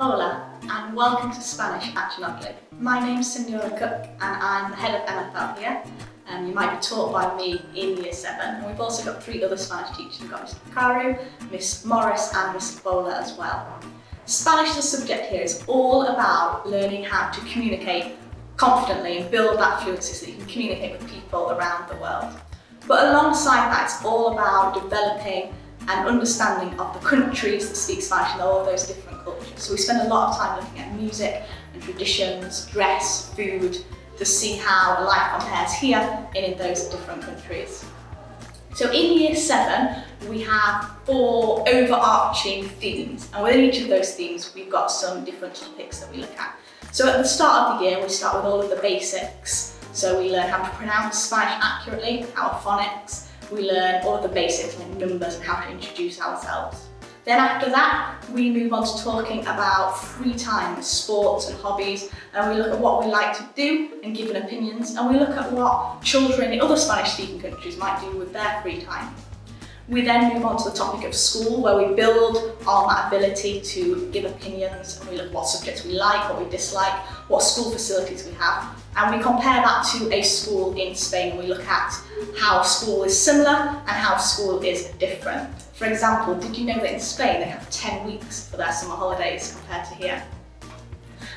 Hola and welcome to Spanish at Djanogly. My name's Senora Cook and I'm the head of MFL here. Um, you might be taught by me in Year 7 and we've also got three other Spanish teachers. We've got Mr Caru, Miss Morris and Miss Bola as well. Spanish, the subject here, is all about learning how to communicate confidently and build that fluency so that you can communicate with people around the world. But alongside that, it's all about developing and understanding of the countries that speak Spanish and all those different cultures. So we spend a lot of time looking at music and traditions, dress, food, to see how life compares here and in those different countries. So in year seven, we have four overarching themes. And within each of those themes, we've got some different topics that we look at. So at the start of the year, we start with all of the basics. So we learn how to pronounce Spanish accurately, our phonics, we learn all of the basics like numbers and how to introduce ourselves. Then after that, we move on to talking about free time, sports and hobbies, and we look at what we like to do and give an opinions, and we look at what children in other Spanish-speaking countries might do with their free time. We then move on to the topic of school, where we build on that ability to give opinions, and we look at what subjects we like, what we dislike, what school facilities we have, and we compare that to a school in Spain. We look at how school is similar and how school is different. For example, did you know that in Spain they have 10 weeks for their summer holidays compared to here?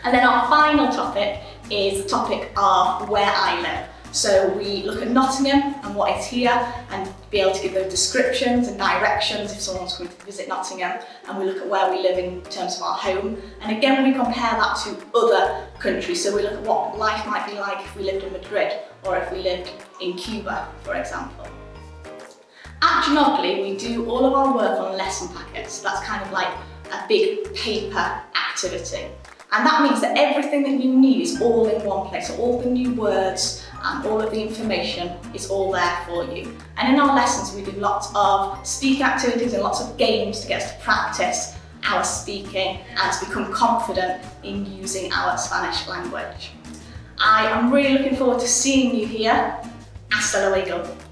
And then our final topic is the topic of where I live. So we look at Nottingham and what is here and be able to give those descriptions and directions if someone's coming to visit Nottingham. And we look at where we live in terms of our home. And again we compare that to other countries. So we look at what life might be like if we lived in Madrid or if we lived in Cuba for example. At Djanogly we do all of our work on lesson packets. That's kind of like a big paper activity. And that means that everything that you need is all in one place. So all the new words and all of the information is all there for you. And in our lessons we do lots of speaking activities and lots of games to get us to practice our speaking and to become confident in using our Spanish language. I am really looking forward to seeing you here. Hasta luego.